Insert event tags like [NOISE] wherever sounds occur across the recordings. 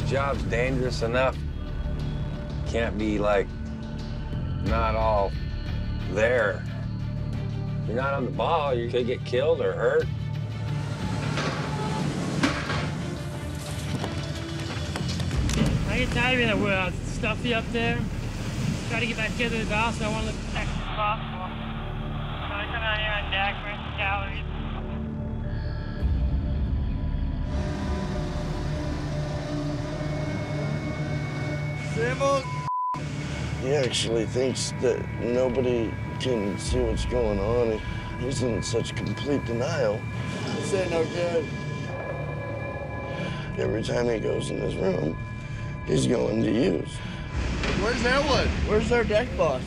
this job's dangerous enough. Can't be like not all there. You're not on the ball, you could get killed or hurt. I get tired of being uh, stuffy up there. Try to get back together the boss, so I want to look as sexy as possible. So I come out here on deck, some calories. Same He actually thinks that nobody can see what's going on. He's in such complete denial. This ain't no good. Every time he goes in his room, he's going to use. Where's that one? Where's their deck boss?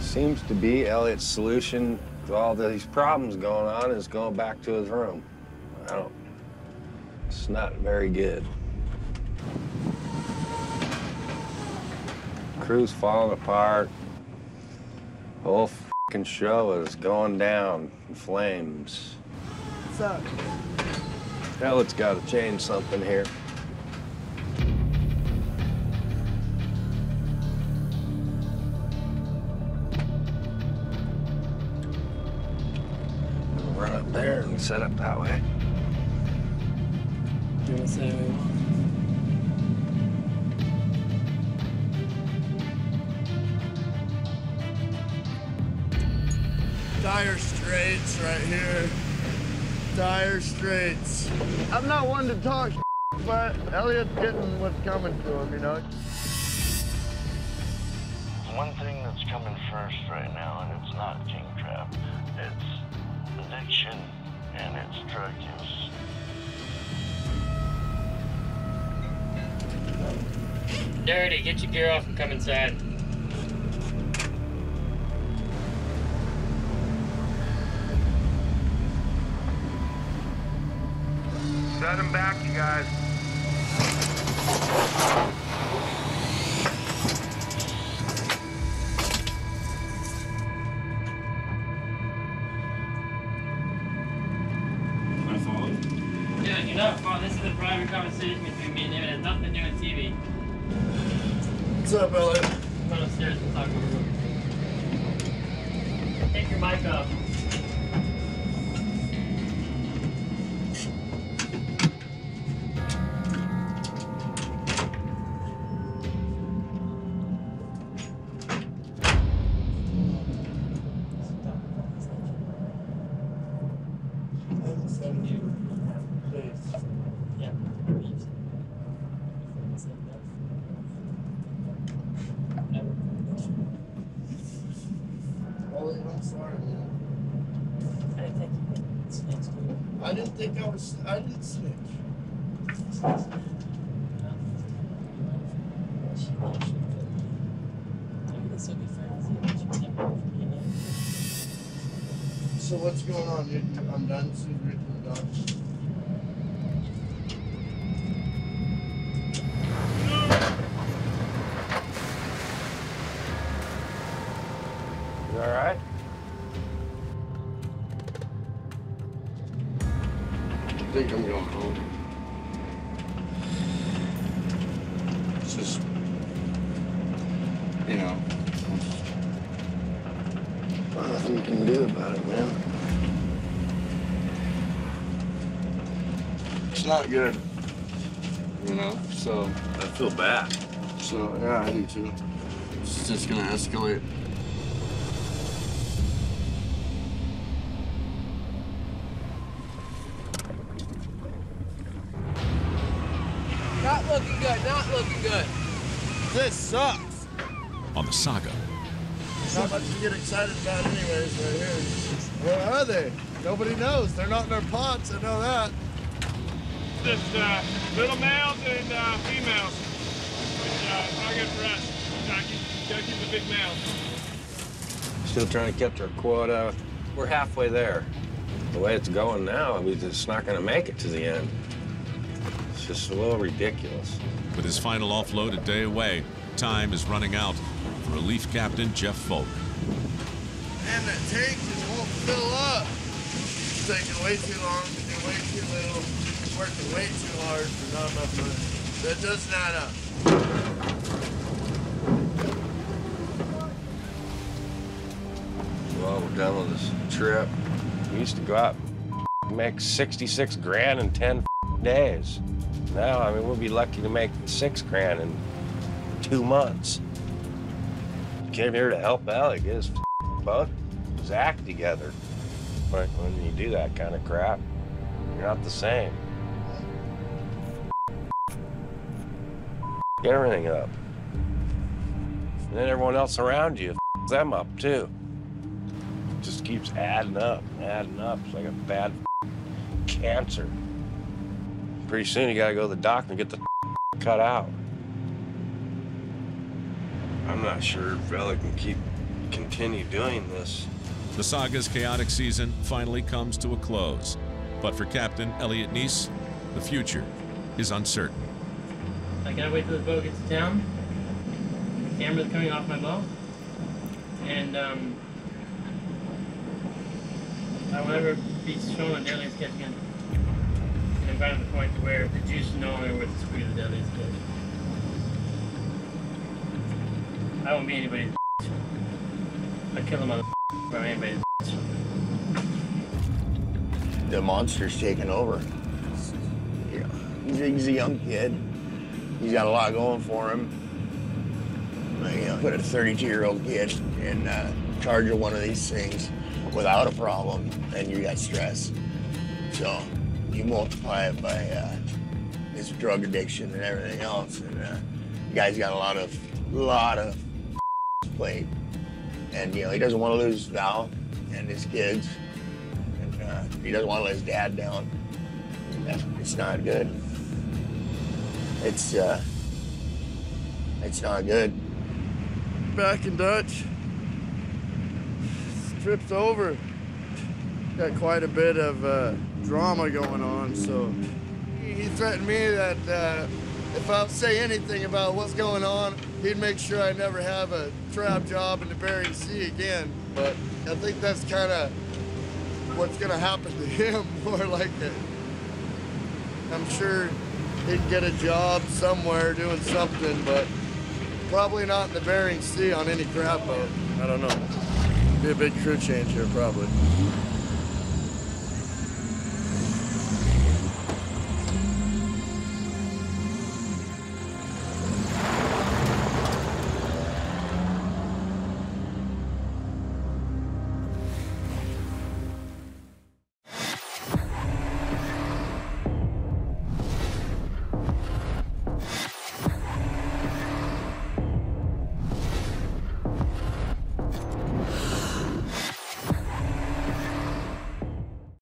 Seems to be Elliott's solution to all these problems going on is going back to his room. I don't, it's not very good. Crew's falling apart. Whole fucking show is going down in flames. What's up? Elliott's got to change something here. Run up there and set up that way. Do you say we want? Dire Straits right here. Dire Straits. I'm not one to talk, but Elliott's getting what's coming to him, you know? One thing that's coming first right now, and it's not king trap, it's addiction and it's drug use. Dirty, get your gear off and come inside. Set him back, you guys. My phone? Yeah, you're not phone. This is a private conversation between me and him. It has nothing to do with TV. What's up, Elliott? Come upstairs and talk over it. Take your mic off. I didn't think I was, I didn't snitch. So what's going on? You, you- I'm done soon, Rick and the dog. You all right? Think I'm going home. It's just, you know, Nothing you can do about it, man. It's not good. You know, so, I feel bad. so, yeah, I do too. It's just gonna escalate. Good. This sucks. on the saga. Not much to get excited about anyways right here. Where are they? Nobody knows. They're not in their pots, I know that. Just uh, little males and uh, females. Which uh, not good for us. Gotta keep, gotta keep the big males. Still trying to catch our quota. We're halfway there. The way it's going now, we're just not going to make it to the end. It's just a little ridiculous. With his final offload a day away, time is running out for relief captain Jeff Folk. And that tank just won't fill up. It's taking way too long to do way too little. Work working way too hard for not enough money. That doesn't add up. Well, we're done with this trip. We used to go out and make 66 grand in 10 days. Now, I mean, we'll be lucky to make six grand in two months. Came here to help Ellie get his boat, his together. But when you do that kind of crap, you're not the same. Get everything up. And then everyone else around you them up too just keeps adding up, adding up. It's like a bad cancer. Pretty soon you gotta go to the doctor and get the [LAUGHS] cut out. I'm not sure if Ella can keep continue doing this. The saga's chaotic season finally comes to a close. But for Captain Elliott Neese, the future is uncertain. I gotta wait till the boat gets to town. The camera's coming off my boat. And um I will never be shown on Deadliest Catch again. By the point where the juice no longer worth the squeeze of Deadliest Catch. I won't be anybody's [LAUGHS] I kill a mother [LAUGHS] for anybody's [LAUGHS] the monster's taking over. Know, he's, a- young kid. He's got a lot going for him. You know, put a 32-year-old kid in uh, charge of one of these things without a problem, and you got stress. So you multiply it by uh, his drug addiction and everything else, and uh, the guy's got a lot of, lot of [LAUGHS] plate. And you know, he doesn't want to lose Val and his kids and uh, he doesn't want to let his dad down. It's not good. It's uh, it's not good. Back in Dutch. Trip's over. Got quite a bit of uh, drama going on, so he threatened me that uh, if I say anything about what's going on, he'd make sure I never have a trap job in the Bering Sea again. But I think that's kind of what's gonna happen to him, [LAUGHS] more like it. I'm sure he'd get a job somewhere doing something, but probably not in the Bering Sea on any crab boat. I don't know. Be a big crew change here, probably.